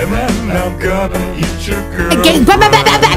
And I'm gonna eat your ba- ba- ba-